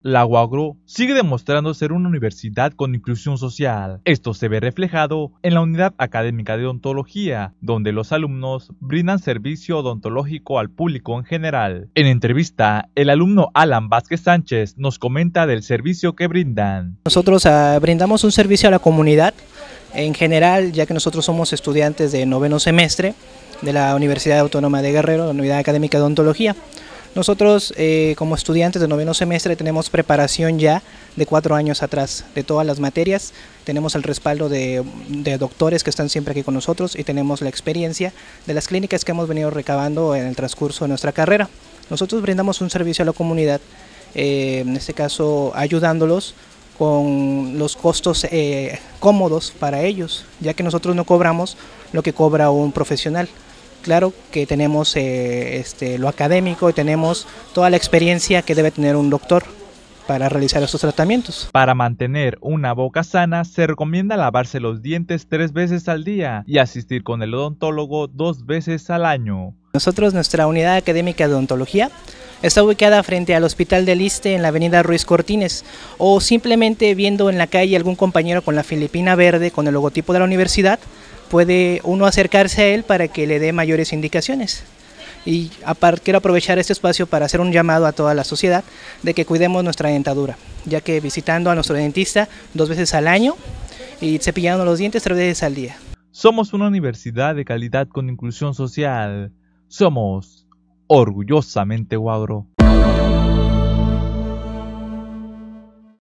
La UAGRO sigue demostrando ser una universidad con inclusión social. Esto se ve reflejado en la unidad académica de odontología, donde los alumnos brindan servicio odontológico al público en general. En entrevista, el alumno Alan Vázquez Sánchez nos comenta del servicio que brindan. Nosotros uh, brindamos un servicio a la comunidad en general, ya que nosotros somos estudiantes de noveno semestre de la Universidad Autónoma de Guerrero, la Unidad Académica de Odontología. Nosotros eh, como estudiantes de noveno semestre tenemos preparación ya de cuatro años atrás de todas las materias, tenemos el respaldo de, doctores que están siempre aquí con nosotros y tenemos la experiencia de las clínicas que hemos venido recabando en el transcurso de nuestra carrera. Nosotros brindamos un servicio a la comunidad, eh, en este caso ayudándolos con los costos eh, cómodos para ellos, ya que nosotros no cobramos lo que cobra un profesional. Claro que tenemos eh, este, lo académico y tenemos toda la experiencia que debe tener un doctor para realizar estos tratamientos. Para mantener una boca sana se recomienda lavarse los dientes tres veces al día y asistir con el odontólogo dos veces al año. Nosotros, nuestra unidad académica de odontología, está ubicada frente al Hospital del Liste en la avenida Ruiz Cortines o simplemente viendo en la calle algún compañero con la filipina verde con el logotipo de la universidad, puede uno acercarse a él para que le dé mayores indicaciones. Y aparte quiero aprovechar este espacio para hacer un llamado a toda la sociedad de que cuidemos nuestra dentadura, ya que visitando a nuestro dentista dos veces al año y cepillando los dientes tres veces al día. Somos una universidad de calidad con inclusión social. Somos orgullosamente Guagro.